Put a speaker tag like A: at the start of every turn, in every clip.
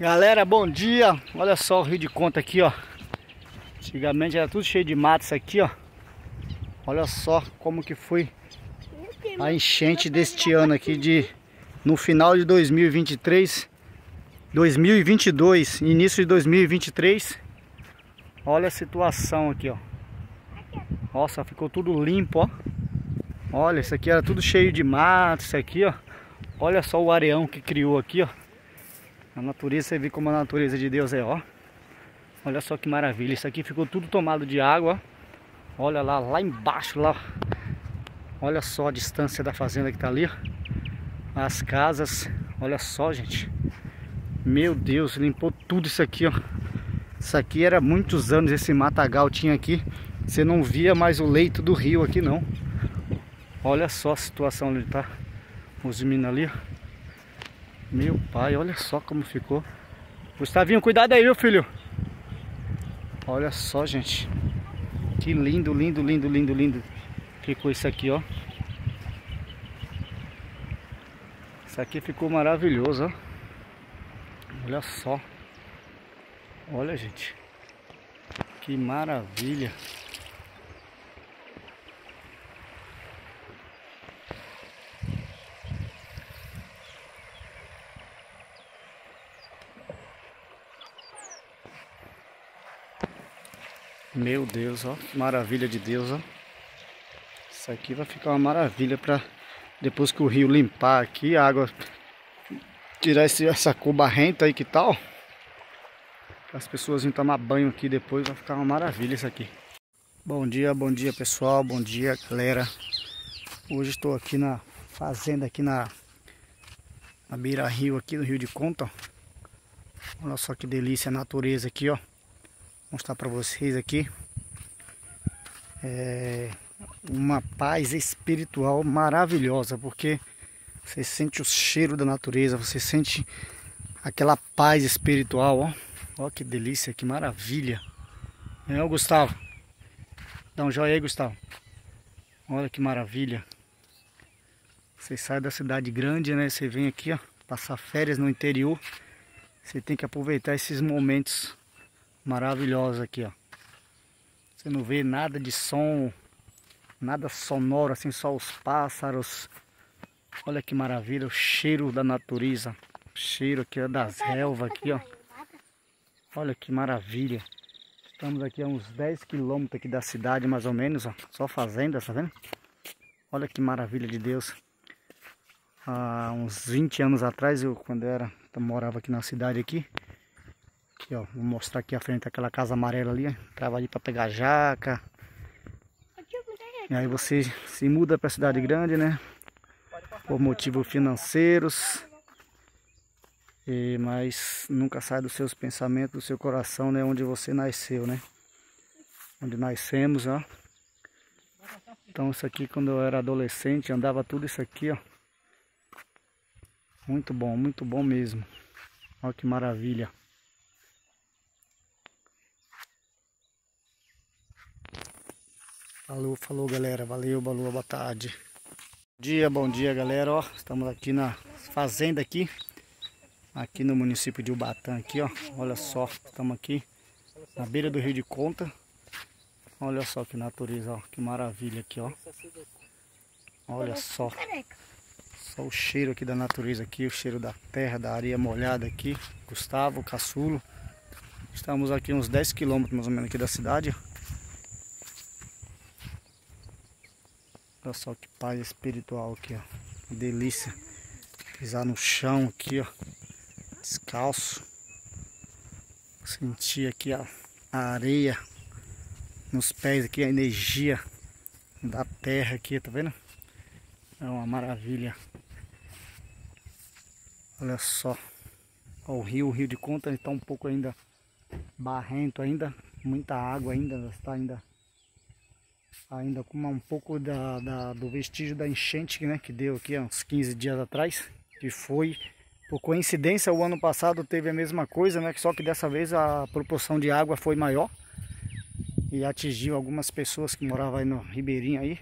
A: Galera, bom dia. Olha só o rio de conta aqui, ó. Antigamente era tudo cheio de mato isso aqui, ó. Olha só como que foi a enchente deste ano aqui de no final de 2023, 2022, início de 2023. Olha a situação aqui, ó. Nossa, ficou tudo limpo, ó. Olha, isso aqui era tudo cheio de mato, isso aqui, ó. Olha só o areão que criou aqui, ó. A natureza, você vê como a natureza de Deus é, ó. Olha só que maravilha. Isso aqui ficou tudo tomado de água. Olha lá, lá embaixo, lá. Olha só a distância da fazenda que tá ali. As casas. Olha só, gente. Meu Deus, limpou tudo isso aqui, ó. Isso aqui era muitos anos esse matagal tinha aqui. Você não via mais o leito do rio aqui, não. Olha só a situação onde tá os meninos ali, ó. Meu pai, olha só como ficou. Gustavinho, cuidado aí, meu filho. Olha só, gente. Que lindo, lindo, lindo, lindo, lindo. Ficou isso aqui, ó. Isso aqui ficou maravilhoso, ó. Olha só. Olha, gente. Que maravilha. Meu Deus, ó, maravilha de Deus, ó. Isso aqui vai ficar uma maravilha para depois que o rio limpar aqui, a água tirar esse, essa cor barrenta aí que tal. As pessoas vêm tomar banho aqui depois, vai ficar uma maravilha isso aqui. Bom dia, bom dia pessoal, bom dia galera. Hoje estou aqui na fazenda aqui na, na beira rio aqui no Rio de Conta. Olha só que delícia a natureza aqui, ó mostrar para vocês aqui. É uma paz espiritual maravilhosa porque você sente o cheiro da natureza você sente aquela paz espiritual ó, ó que delícia que maravilha. É o Gustavo. Dá um joinha aí Gustavo. Olha que maravilha. Você sai da cidade grande né? Você vem aqui ó passar férias no interior. Você tem que aproveitar esses momentos maravilhosa aqui, ó. Você não vê nada de som, nada sonoro, assim, só os pássaros. Olha que maravilha, o cheiro da natureza. O cheiro aqui ó, das relvas aqui, ó. Olha que maravilha. Estamos aqui a uns 10 quilômetros aqui da cidade, mais ou menos, ó. Só fazenda, tá vendo? Olha que maravilha de Deus. Há uns 20 anos atrás, eu quando eu era, eu morava aqui na cidade aqui, Aqui, ó. Vou mostrar aqui a frente aquela casa amarela ali. Trava ali para pegar jaca. E aí você se muda para cidade grande, né? Por motivos financeiros. E, mas nunca sai dos seus pensamentos, do seu coração, né? Onde você nasceu, né? Onde nascemos, ó. Então isso aqui quando eu era adolescente, andava tudo isso aqui, ó. Muito bom, muito bom mesmo. Olha que maravilha. Falou, falou galera, valeu, valeu, boa tarde. Bom dia, bom dia galera, ó, estamos aqui na fazenda aqui, aqui no município de Ubatã aqui, ó, olha só, estamos aqui na beira do Rio de Conta, olha só que natureza, ó, que maravilha aqui, ó, olha só, só o cheiro aqui da natureza aqui, o cheiro da terra, da areia molhada aqui, Gustavo, Caçulo, estamos aqui uns 10 quilômetros mais ou menos aqui da cidade, ó. Olha só que paz espiritual aqui, ó. delícia. Pisar no chão aqui, ó. Descalço. Sentir aqui a, areia nos pés aqui, a energia da terra aqui, tá vendo? É uma maravilha. Olha só. o rio, o rio de conta está um pouco ainda barrento ainda. Muita água ainda, está ainda ainda com um pouco da, da, do vestígio da enchente né, que deu aqui uns 15 dias atrás, que foi, por coincidência, o ano passado teve a mesma coisa, né, só que dessa vez a proporção de água foi maior e atingiu algumas pessoas que moravam aí no Ribeirinho aí,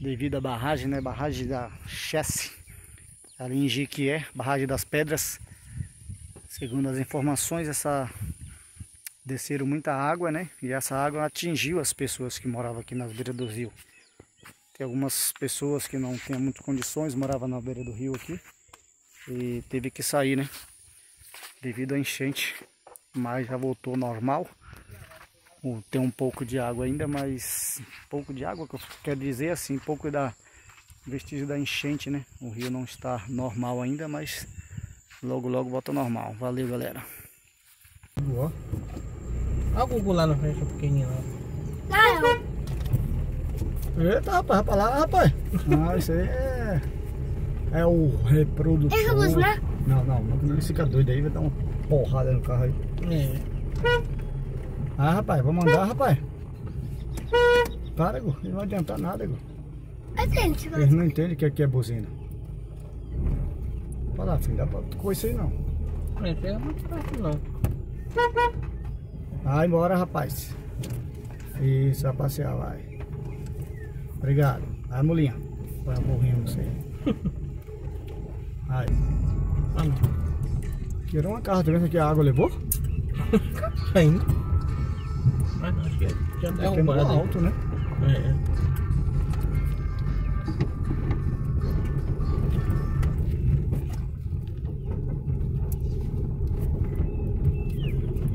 A: devido à barragem, né, barragem da Chesse, ali em Jiquié, barragem das Pedras, Segundo as informações, essa desceram muita água, né? E essa água atingiu as pessoas que moravam aqui nas beiras do rio. Tem algumas pessoas que não tinham muitas condições, moravam na beira do rio aqui. E teve que sair, né? Devido à enchente. Mas já voltou normal. Tem um pouco de água ainda, mas pouco de água que eu quero dizer assim, pouco da vestígio da enchente, né? O rio não está normal ainda, mas logo logo volta normal. Valeu, galera.
B: Boa. Olha o Gugu lá na frente, o pequenininho lá.
C: Não,
A: Eita, rapaz, rapaz lá, rapaz. Não, isso aí é. É o reprodutor.
C: É Rubus, né?
A: Não, não, não ele fica doido aí, vai dar uma porrada no carro aí.
B: É.
A: Ah, rapaz, vamos andar, rapaz. Para, Gu, não vai adiantar nada, Gu. Eles não entendem o que aqui é buzina. Olha lá, filho, dá pra com isso aí não.
B: Não chega muito perto não.
A: Vai embora, rapaz. Isso, vai passear, vai. Obrigado. Vai, molinha. Põe a burrinha você. Vai.
B: Ah não.
A: Tirou uma carta vendo que a água levou?
B: Ainda. Mas não, acho que já
A: Porque é
B: hein?
A: alto, né?
B: É.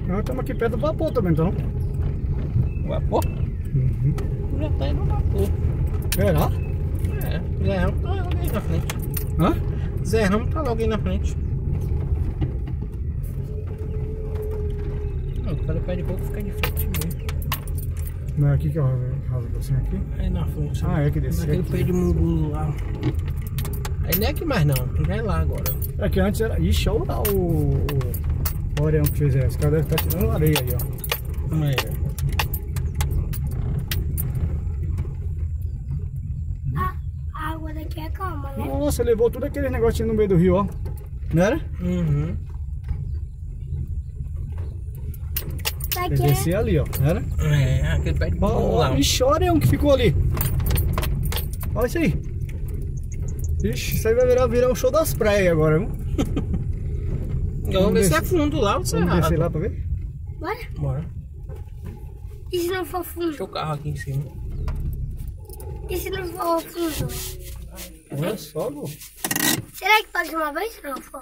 A: Nós estamos aqui perto do vapor também, então.
B: Vapor?
A: Uhum.
B: Já tá indo no vapor.
A: Será?
B: É. Zé Ramos tá logo aí na frente.
A: Hã?
B: Zé Ramos tá logo aí na frente. Não, cada pé de coco fica de frente mesmo.
A: Não é aqui que eu ralo você aqui?
B: Aí na frente.
A: Ah, é que desceu
B: Naquele
A: aqui.
B: pé de mungu lá. Aí não é aqui mais não, já é lá agora.
A: É que antes era. Ixi, olha lá o. o... o que fez essa. Esse cara deve estar tirando areia aí, ó.
B: É.
C: A a água daqui é calma, né?
A: Nossa, levou tudo aquele negocinho no meio do rio, ó. Não era?
B: Uhum.
C: Daqui é...
A: descia ali, ó. Não era?
B: É, aquele pé de.
A: Ó, Ixi, olha Orião que ficou ali. Olha isso aí. Ixi, isso aí vai virar, virar o show das praias agora, viu?
B: Vamos ver se é
A: descer-
B: fundo lá ou se é
A: Vamos descer
B: errado.
A: lá pra ver?
C: Bora?
B: Bora.
C: E se não for fundo?
B: Deixa o carro aqui em cima.
C: E se não for fundo?
A: Olha só.
C: Será que pode uma vez? Não, for.